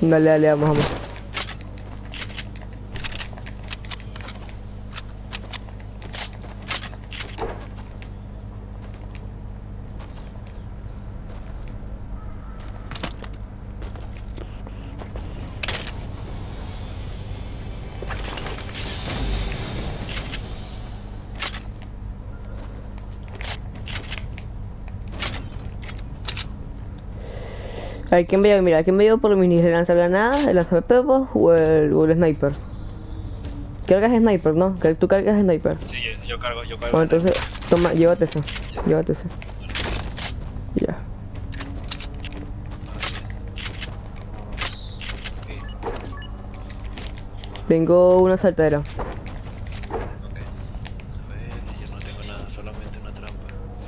Dale, dale, vamos, vamos. A ver, ¿quién me lleva? Mira, ¿quién me lleva por? ¿El lanzagranadas, el lanzapepas o el, o el sniper? Cargas sniper, ¿no? Tú cargas sniper. Sí, yo, cargo, yo cargo. Bueno, entonces, toma, llévate eso. Llévate eso. Ya. Vengo una saltadera. Ok. A ver, yo no tengo nada, solamente una trampa.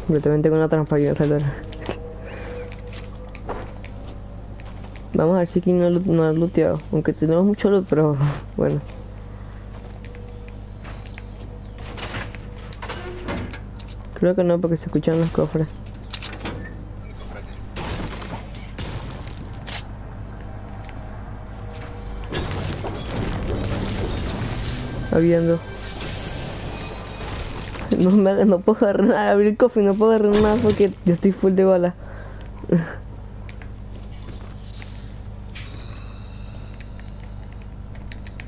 Yo también tengo una trampa y una saltadera. Vamos a ver si aquí no, no ha looteado. Aunque tenemos mucho loot, pero bueno. Creo que no, porque se escuchan los cofres. Habiendo. No me no puedo agarrar nada, abrir el cofre no puedo agarrar nada porque yo estoy full de bala.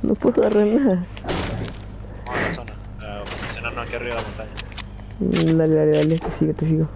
No puedo agarrar nada. Vamos a la zona. A posicionarnos aquí arriba de la montaña. Dale, dale, dale, te sigo, te sigo.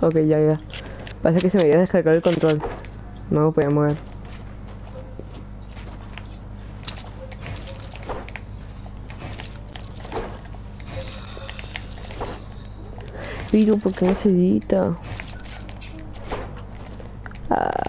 Ok, ya, ya. Pasa que se me había descargado el control. No me podía mover. Pero, ¿por qué no se edita? Ah.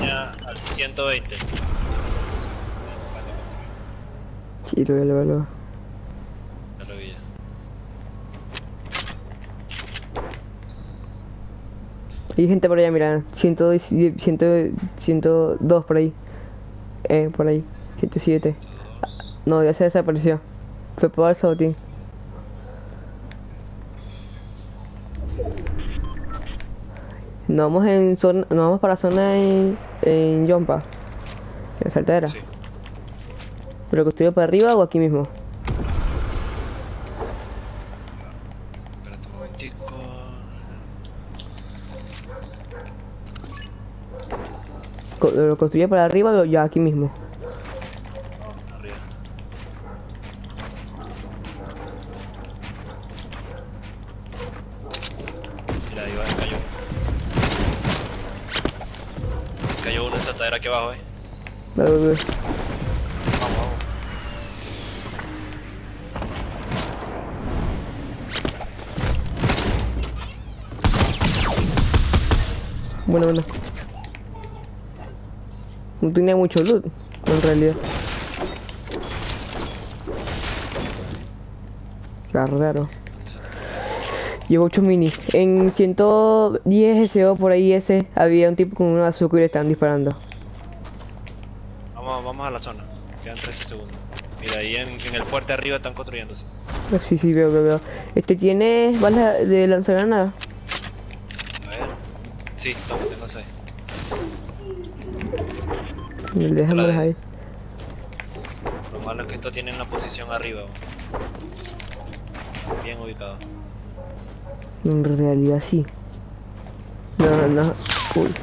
Montaña al 120. Sí, lo veo, lo veo, lo veo. Ya lo vi ya. Hay gente por allá, mira. 110, 100, 102 por ahí. Eh, por ahí. 107. Todos. No, ya se desapareció. Fue por el sabotín. Nos vamos en zona, nos vamos para zona en, en Yompa. En Saltadera. Sí. ¿Pero construido para arriba o aquí mismo? Espérate un momentico. Co- ¿Lo construye para arriba o ya aquí mismo? Cayó uno en esa tadera aquí abajo, eh. Dale, dale. Vamos, vamos. Bueno, bueno. No tenía mucho loot, en realidad. Raro. Llevo 8 mini. En 110 SO por ahí ese había un tipo con un azúcar y le estaban disparando. Vamos, vamos a la zona. Quedan 13 segundos. Mira, ahí en, en el fuerte arriba están construyéndose. Ah, Sí, sí, veo, veo, veo. Este tiene balas de lanzagranada. A ver. Sí, toma, tengo 6. Déjame ahí. Lo malo es que estos tienen la posición arriba. Bien ubicado. En realidad sí. No, no. Uy.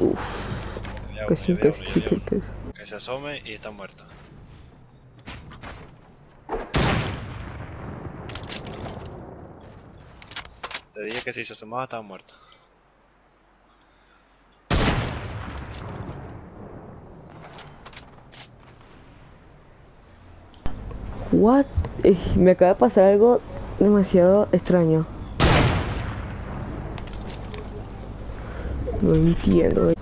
Uno. que Que se asome y está muerto. Te dije que si se asomaba estaba muerto. What? Eh, me acaba de pasar algo demasiado extraño. No entiendo.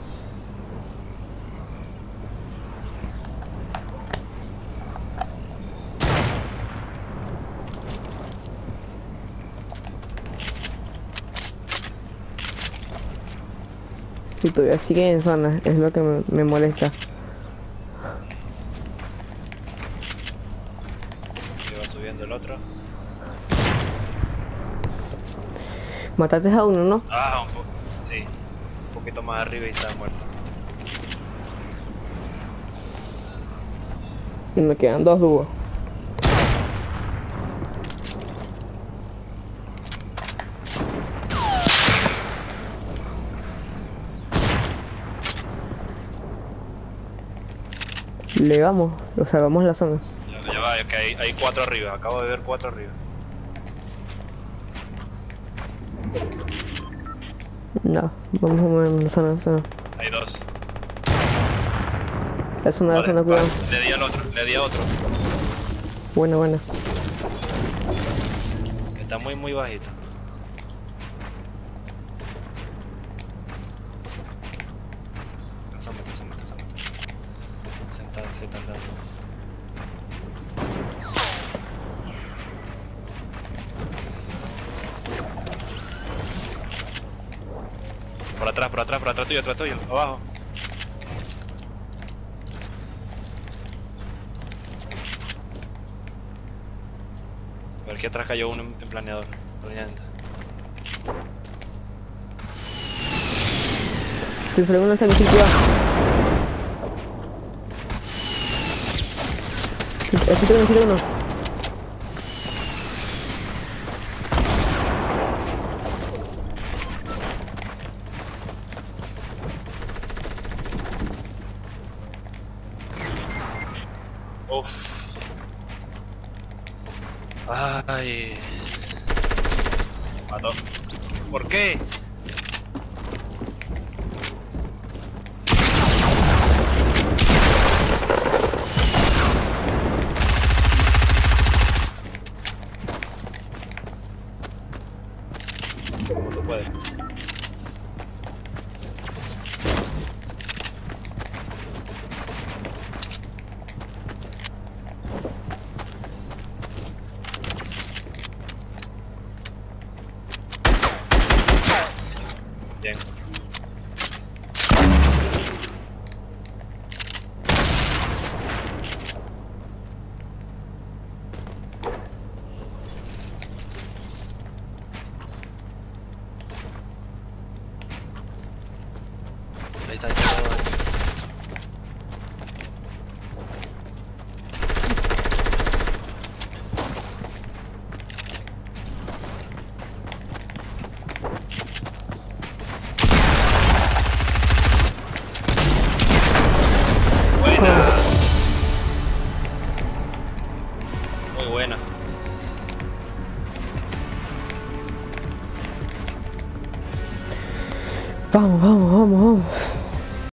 Si todavía sigue en zona, es lo que me, me molesta. Y va subiendo el otro. Mataste a uno, ¿no? Ah, un poco. Sí. Poquito más arriba y está muerto. Y me quedan dos dúos. Le vamos, o sea, vamos a la zona. Ya, ya va, es que hay, hay cuatro arriba. Acabo de ver cuatro arriba. No, vamos a movernos la zona, zona. Hay dos. Zona, la Vale, zona, vale. cuidado. Le di al otro, le di a otro. Buena, buena. Está muy, muy bajito. Asómate, asómate. Sentado, se están dando. Por atrás, por atrás, por atrás tuyo, atrás tuyo, abajo. A ver atrás cayó uno en planeador. sale sin cuidado. Aquí aquí tengo uno. Uf. Ay. Mató. ¿Por qué? ¿Cómo tú puedes? Bien. Ahí está, ahí está. Buena. Muy buena. Vamos, vamos, vamos, vamos.